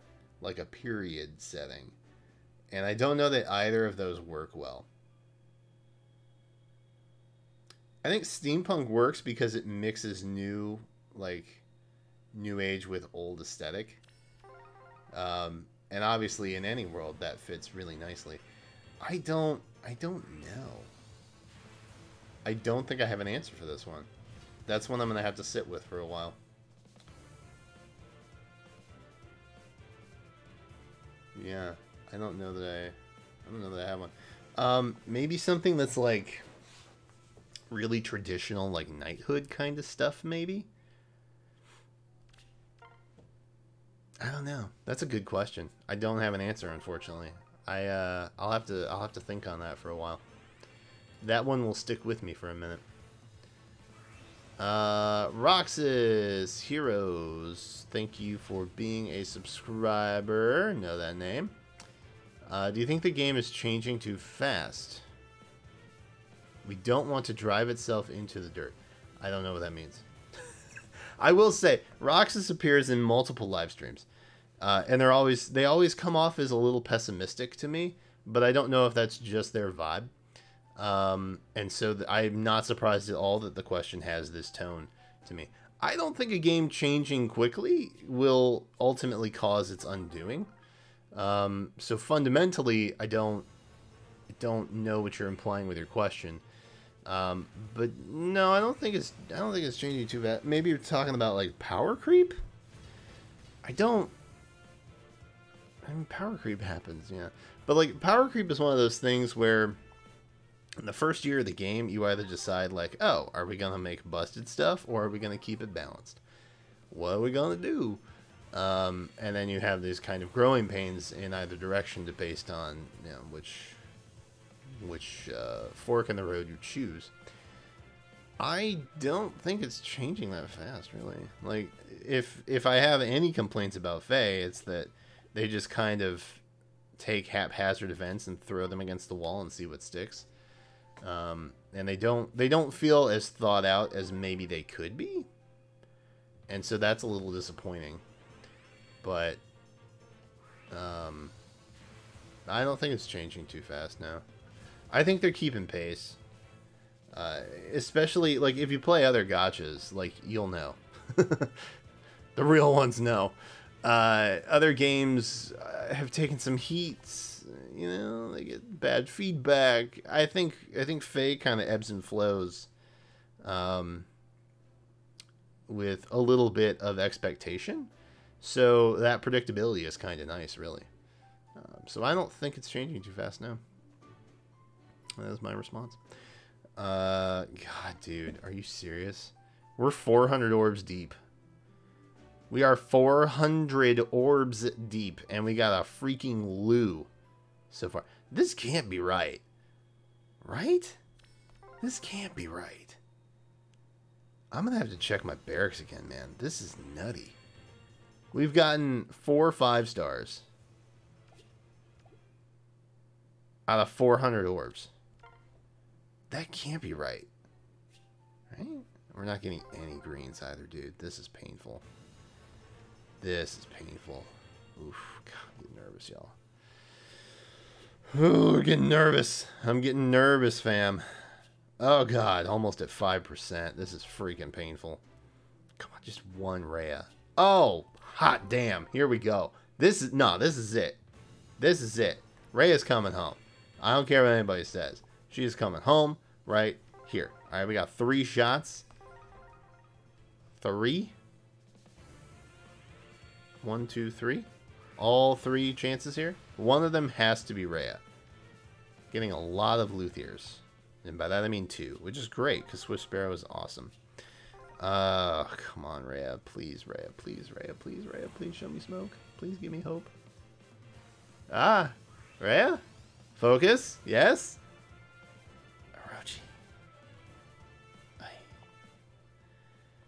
like a period setting. And I don't know that either of those work well. I think steampunk works because it mixes new like new age with old aesthetic. Um, and obviously in any world that fits really nicely. I don't I don't know. I don't think I have an answer for this one. That's one I'm to have to sit with for a while. Yeah, I don't know that I I don't know that I have one. Um maybe something that's like really traditional like knighthood kind of stuff maybe? I don't know. That's a good question. I don't have an answer unfortunately. I uh, I'll have to I'll have to think on that for a while. That one will stick with me for a minute. Uh, Roxas Heroes, thank you for being a subscriber. Know that name. Uh, do you think the game is changing too fast? We don't want to drive itself into the dirt. I don't know what that means. I will say, Roxas appears in multiple live streams. Uh, and they're always they always come off as a little pessimistic to me, but I don't know if that's just their vibe. Um, and so th- I'm not surprised at all that the question has this tone to me. I don't think a game changing quickly will ultimately cause its undoing. Um, so fundamentally, I don't don't know what you're implying with your question. Um, but no, I don't think it's I don't think it's changing too bad. Maybe you're talking about like power creep. I don't I mean, power creep happens, yeah. But like, power creep is one of those things where in the first year of the game, you either decide like, oh, are we gonna make busted stuff or are we gonna keep it balanced? What are we gonna do? Um, and then you have these kind of growing pains in either direction, to based on you know which which uh, fork in the road you choose. I don't think it's changing that fast, really. Like, if if I have any complaints about FEH, it's that they just kind of take haphazard events and throw them against the wall and see what sticks. Um, and they don't they don't feel as thought out as maybe they could be. And so that's a little disappointing. But um, I don't think it's changing too fast now. I think they're keeping pace. Uh, especially like if you play other gachas, like you'll know. the real ones know. Uh, other games uh, have taken some heats. You know, they get bad feedback. I think I think FEH kind of ebbs and flows, um, with a little bit of expectation. So that predictability is kind of nice, really. Um, so I don't think it's changing too fast now. that was my response. Uh, God, dude, are you serious? We're 400 orbs deep. We are 400 orbs deep, and we got a freaking Lugh so far. This can't be right. Right? This can't be right. I'm going to have to check my barracks again, man. This is nutty. We've gotten four five stars out of 400 orbs. That can't be right. Right? We're not getting any greens either, dude. This is painful. This is painful. Oof, God, I'm nervous, y'all. Ooh, getting nervous. I'm getting nervous, fam. Oh, God, almost at 5%. This is freaking painful. Come on, just one Rhea. Oh, hot damn. Here we go. This is, no, this is it. This is it. Rhea's coming home. I don't care what anybody says. She is coming home right here. All right, we got three shots. Three. One, two, three. All three chances here. One of them has to be Rhea. Getting a lot of Luthiers. And by that I mean two, which is great, because Swift Sparrow is awesome. Uh, come on, Rhea. Please, Rhea. Please, Rhea. Please, Rhea. Please show me smoke. Please give me hope. Ah, Rhea? Focus? Yes? Orochi.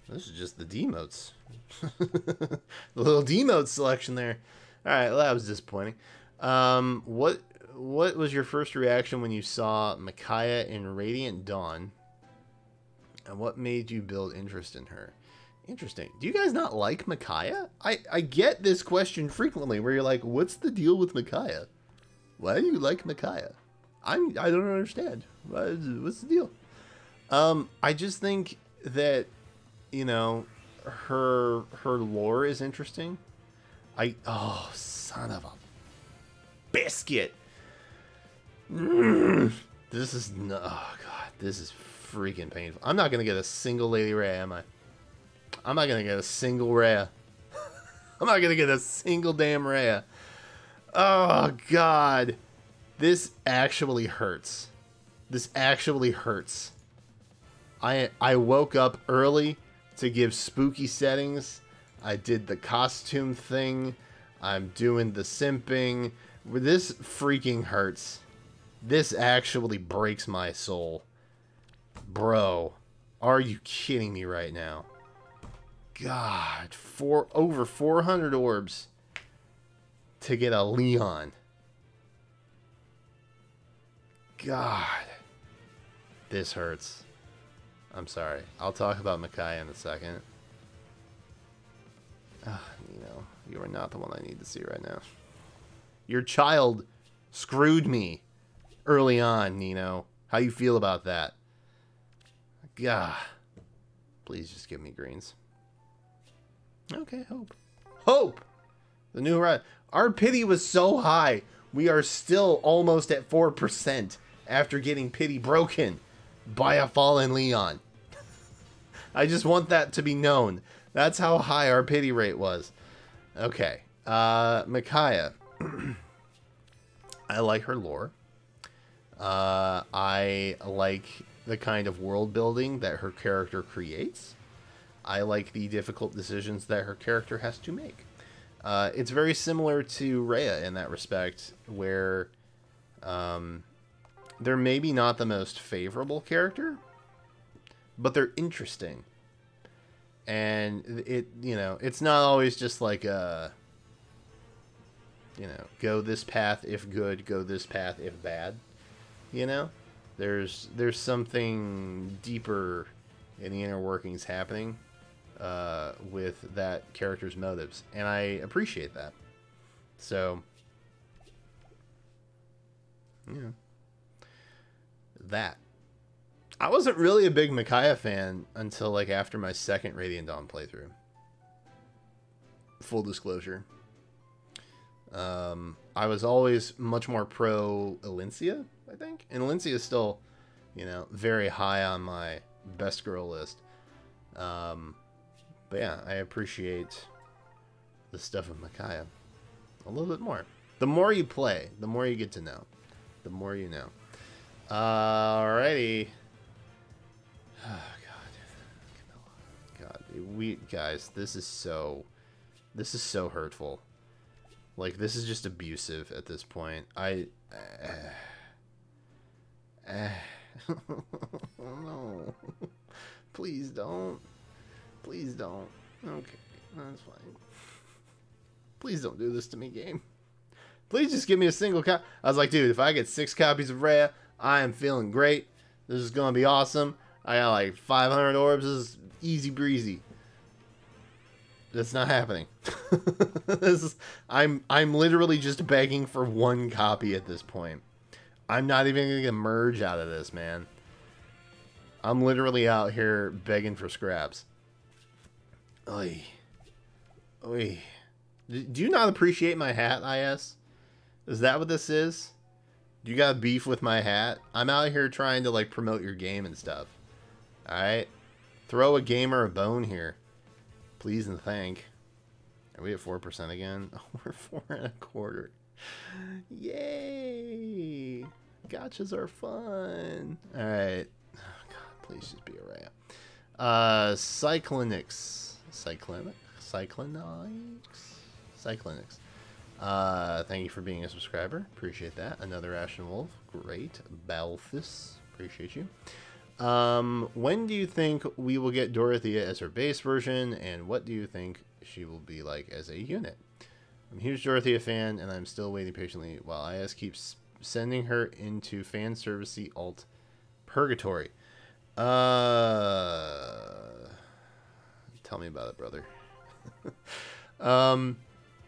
This is just the demotes. the little demote selection there. All right, well, that was disappointing. Um, what what was your first reaction when you saw Micaiah in Radiant Dawn? And what made you build interest in her? Interesting. Do you guys not like Micaiah? I, I get this question frequently where you're like, what's the deal with Micaiah? Why do you like Micaiah? I'm I don't understand. What's the deal? Um, I just think that you know her her lore is interesting. I oh son of a biscuit. Mm, this is no oh god, this is freaking painful. I'm not gonna get a single Lady Rhea, am I? I'm not gonna get a single Rhea. I'm not gonna get a single damn Rhea. Oh god. This actually hurts. This actually hurts. I I woke up early to give spooky settings. I did the costume thing. I'm doing the simping. This freaking hurts. This actually breaks my soul. Bro, are you kidding me right now? God, four over 400 orbs to get a Leon. God. This hurts. I'm sorry. I'll talk about Micaiah in a second. Uh, you know, you are not the one I need to see right now. Your child screwed me early on, Nino. How you feel about that? God. Please just give me greens. Okay, hope. Hope! The new right. Our pity was so high. We are still almost at 4% after getting pity broken by a fallen Leon. I just want that to be known. That's how high our pity rate was. Okay. Uh, Micaiah. I like her lore. Uh, I like the kind of world building that her character creates. I like the difficult decisions that her character has to make. Uh, it's very similar to Rhea in that respect, where um, they're maybe not the most favorable character, but they're interesting. And it, you know, it's not always just like a, you know, go this path if good, go this path if bad. You know, there's there's something deeper in the inner workings happening uh, with that character's motives, and I appreciate that. So, yeah that. I wasn't really a big Micaiah fan until like after my second Radiant Dawn playthrough. Full disclosure. Um, I was always much more pro Elincia, I think. And Elincia is still, you know, very high on my best girl list. Um, but yeah, I appreciate the stuff of Micaiah a little bit more. The more you play, the more you get to know. The more you know. Alrighty. Oh, God. God, we guys, this is so, this is so hurtful. Like this is just abusive at this point. I. Uh, uh, no. Please don't. Please don't. Okay, that's fine. Please don't do this to me, game. Please just give me a single copy. I was like, dude, if I get six copies of Rhea, I am feeling great. This is to be awesome. I got like 500 orbs. This is easy breezy. That's not happening. this is, I'm I'm literally just begging for one copy at this point. I'm not even gonna merge out of this, man. I'm literally out here begging for scraps. Oi. Oi. Do you not appreciate my hat, IS? Is that what this is? You got beef with my hat? I'm out here trying to like promote your game and stuff. Alright? Throw a gamer a bone here. Please and thank. Are we at 4% again? Oh, we're 4 and a quarter. Yay! Gachas are fun. Alright. Oh, God, please just be a Rhea. Uh, Cyclonix. Cyclonic? Cyclonix? Cyclonix. Uh, thank you for being a subscriber. Appreciate that. Another Ashen Wolf. Great. Balthus. Appreciate you. Um, when do you think we will get Dorothea as her base version, and what do you think she will be like as a unit? I'm a huge Dorothea fan, and I'm still waiting patiently while IS keeps sending her into fan servicey alt purgatory. Uh, tell me about it, brother. um,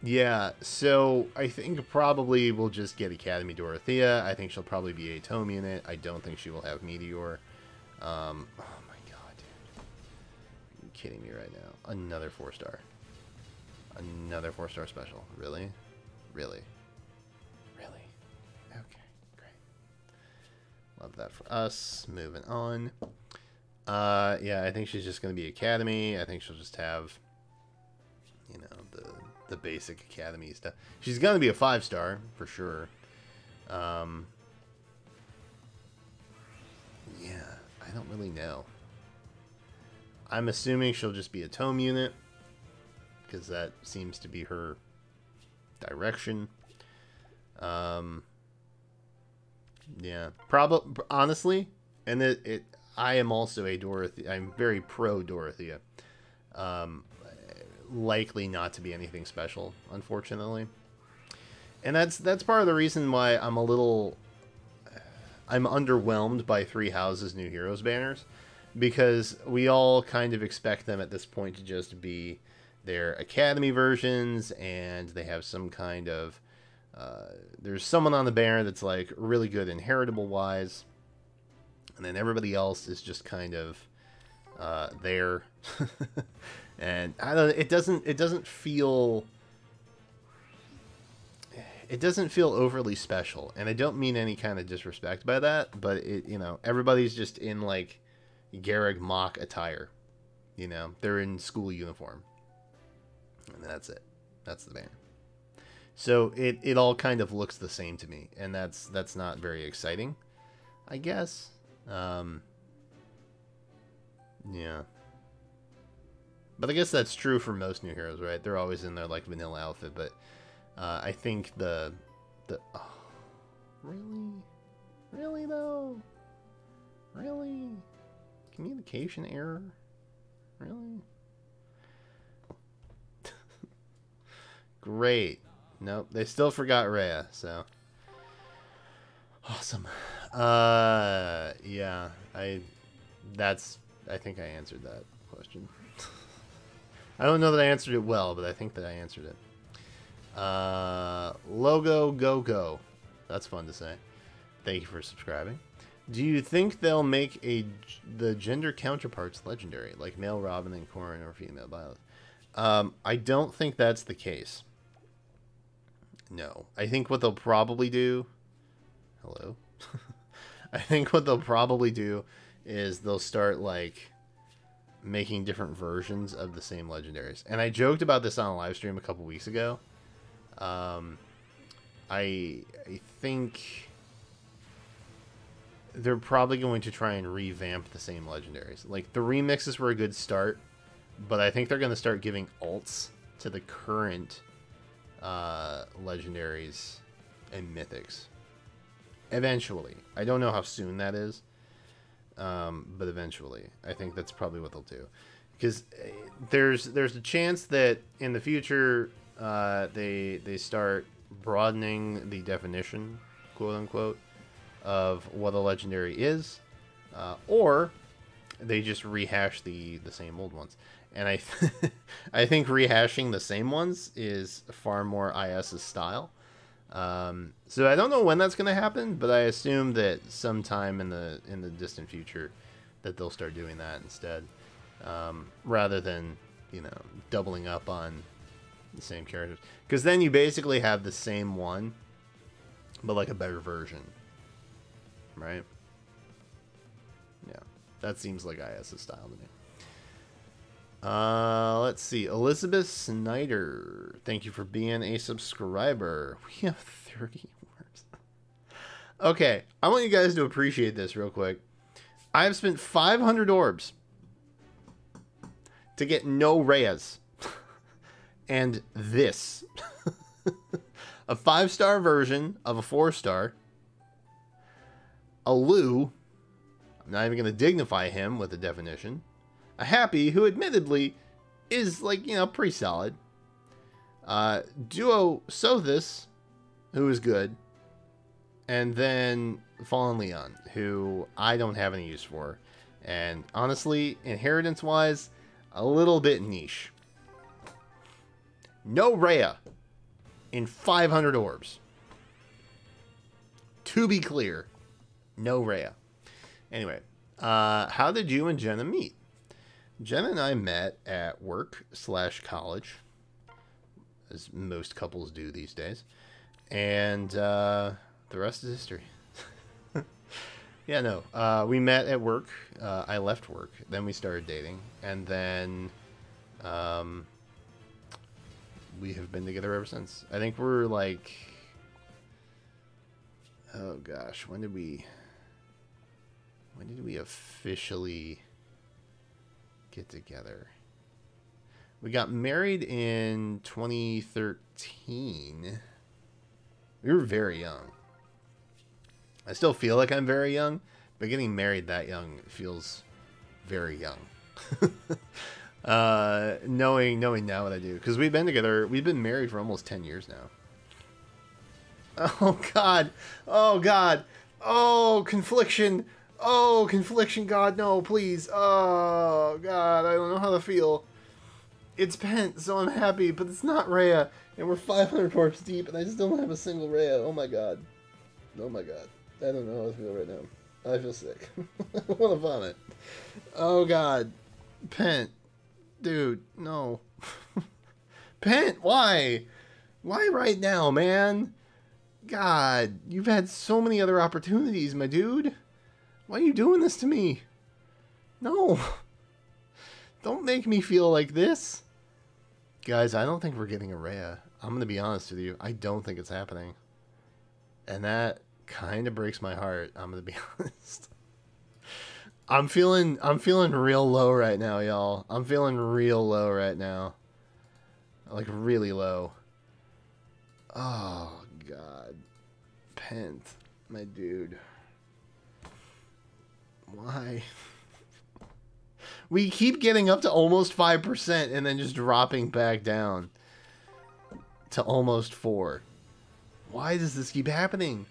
yeah. So I think probably we'll just get Academy Dorothea. I think she'll probably be a tome unit. I don't think she will have Meteor. Um, oh my god, dude. Are you kidding me right now? Another four star. Another four star special. Really? Really? Really? Okay, great. Love that for us. Moving on. Uh, yeah, I think she's just going to be Academy. I think she'll just have, you know, the the basic Academy stuff. She's going to be a five star for sure. Um, yeah, don't really know. I'm assuming she'll just be a tome unit because that seems to be her direction. Um, yeah, probably honestly, and it, it I am also a Dorothy. I'm very pro Dorothea. Um, likely not to be anything special, unfortunately. And that's that's part of the reason why I'm a little I'm underwhelmed by Three Houses New Heroes banners because we all kind of expect them at this point to just be their academy versions and they have some kind of uh, there's someone on the banner that's like really good inheritable wise and then everybody else is just kind of uh, there. And I don't it doesn't it doesn't feel it doesn't feel overly special and I don't mean any kind of disrespect by that but it you know everybody's just in like Garreg Mach attire you know? They're in school uniform. And that's it. That's the banner so it, it all kind of looks the same to me and that's that's not very exciting I guess. Um yeah. But I guess that's true for most new heroes, right? They're always in their like vanilla outfit, but uh, I think the the oh, really, really though, really, communication error, really. Great. Nope, they still forgot Rhea, so awesome. Uh, yeah, I that's I think I answered that question. I don't know that I answered it well, but I think that I answered it. Uh, logo go go. That's fun to say. Thank you for subscribing. Do you think they'll make a the gender counterparts legendary, like male Robin and Corrin or female Violet? Um, I don't think that's the case. No, I think what they'll probably do. Hello. I think what they'll probably do is they'll start like making different versions of the same legendaries. And I joked about this on a live stream a couple weeks ago. Um, I I think they're probably going to try and revamp the same legendaries. Like the remixes were a good start, but I think they're going to start giving alts to the current uh, legendaries and mythics. Eventually, I don't know how soon that is um, but eventually, I think that's probably what they'll do, because eh, there's there's a chance that in the future uh, they they start broadening the definition, quote unquote, of what a legendary is, uh, or they just rehash the the same old ones. And I th- I think rehashing the same ones is far more IS's style. Um, so I don't know when that's going to happen, but I assume that sometime in the in the distant future that they'll start doing that instead, um, rather than you know doubling up on the same characters. Because then you basically have the same one, but like a better version, right? Yeah, that seems like IS's style to me. Uh, let's see. Elizabeth Snyder, thank you for being a subscriber. We have 30 words. okay, I want you guys to appreciate this real quick. I have spent 500 orbs to get no Rheas. And this. a five star version of a four star. A Lugh. I'm not even going to dignify him with a definition. A Hapi, who admittedly is, like, you know, pretty solid. Uh, Duo Sothis, who is good. And then Fallen Leon, who I don't have any use for. And honestly, inheritance wise, a little bit niche. No Rhea in 500 orbs. To be clear, no Rhea. Anyway, uh, how did you and Jenna meet? Jenna and I met at work slash college, as most couples do these days. And uh, the rest is history. yeah, no. Uh, we met at work. Uh, I left work. Then we started dating. And then um, we have been together ever since. I think we're like. Oh gosh, when did we. When did we officially get together? We got married in 2013. We were very young. I still feel like I'm very young, but getting married that young feels very young. uh, knowing knowing now what I do, because we've been together, we've been married for almost ten years now. Oh God, oh God, oh confliction, oh confliction. God, no, please. Oh God, I don't know how to feel. It's pent, so I'm happy, but it's not Rhea, and we're 500 orbs deep, and I just don't have a single Rhea. Oh my God, oh my God. I don't know how I feel right now. I feel sick. I want to vomit. Oh God, Pent, dude, no. Pent, why? Why right now, man? God, you've had so many other opportunities, my dude. Why are you doing this to me? No. Don't make me feel like this. Guys, I don't think we're getting a Rhea. I'm going to be honest with you. I don't think it's happening. And that kind of breaks my heart. I'm gonna be honest. I'm feeling I'm feeling real low right now, y'all. I'm feeling real low right now. Like really low. Oh god. Pent, my dude. Why? we keep getting up to almost 5% and then just dropping back down to almost 4. Why does this keep happening?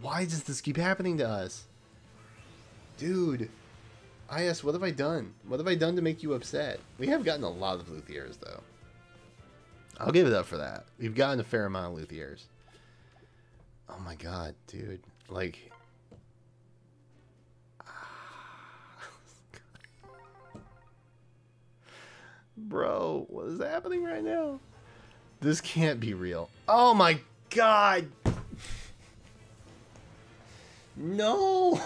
Why does this keep happening to us? Dude. IS, what have I done? What have I done to make you upset? We have gotten a lot of luthiers, though. I'll give it up for that. We've gotten a fair amount of luthiers. Oh my god, dude. Like... Bro, what is happening right now? This can't be real. Oh my god! No!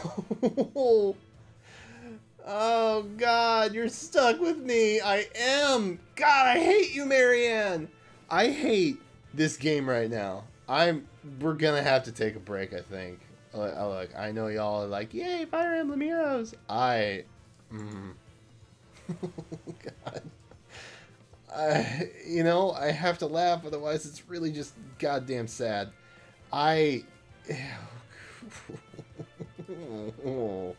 oh, God, you're stuck with me. I am. God, I hate you, Marianne. I hate this game right now. I'm. We're gonna have to take a break, I think. Look, I know y'all are like, yay, Fire Emblem Heroes. I. Mm. God. I, you know, I have to laugh, otherwise it's really just goddamn sad. I.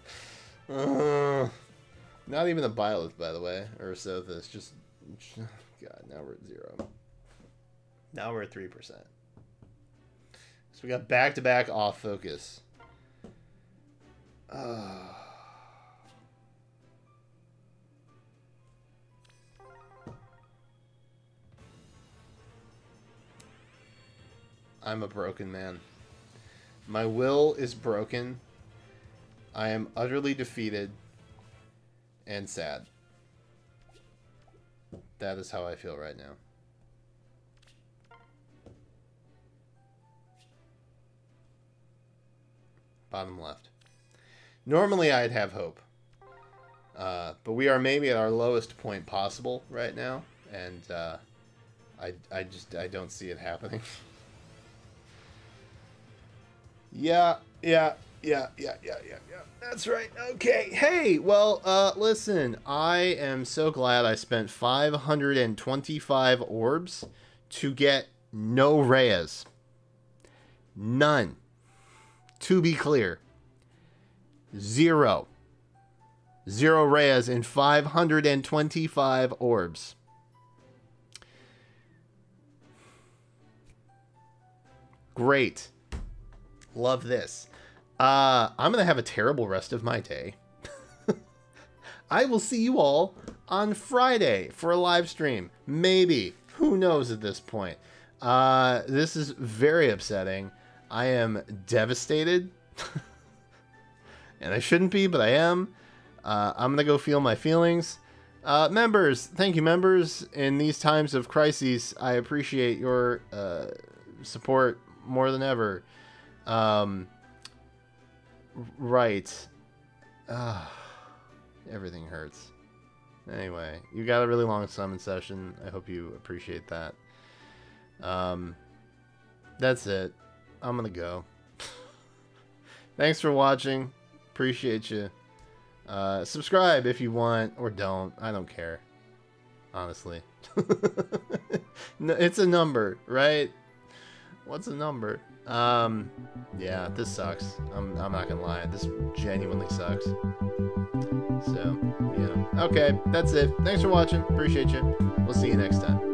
not even a Byleth, by the way, or Sothis. Just, God, now we're at zero. Now we're at three percent. So we got back to back off focus. Uh, I'm a broken man. My will is broken. I am utterly defeated and sad. That is how I feel right now. Bottom left. Normally I'd have hope. Uh, but we are maybe at our lowest point possible right now. And uh, I, I just I don't see it happening. Yeah, yeah. Yeah, yeah, yeah, yeah, yeah. That's right. Okay. Hey, well, uh, listen, I am so glad I spent 525 orbs to get no Rheas. None. To be clear, zero. Zero Rheas in 525 orbs. Great. Love this. Uh, I'm going to have a terrible rest of my day. I will see you all on Friday for a live stream. Maybe. Who knows at this point? Uh, this is very upsetting. I am devastated. and I shouldn't be, but I am. Uh, I'm going to go feel my feelings. Uh, members, thank you, members. In these times of crises, I appreciate your uh, support more than ever. Um, right. Uh, everything hurts. Anyway, you got a really long summon session. I hope you appreciate that. Um, that's it. I'm gonna go. Thanks for watching. Appreciate you. Uh, subscribe if you want, or don't. I don't care. Honestly. no, it's a number, right? What's a number? Um, yeah, this sucks. I'm, I'm not gonna lie. This genuinely sucks. So, yeah. Okay, that's it. Thanks for watching. Appreciate you. We'll see you next time.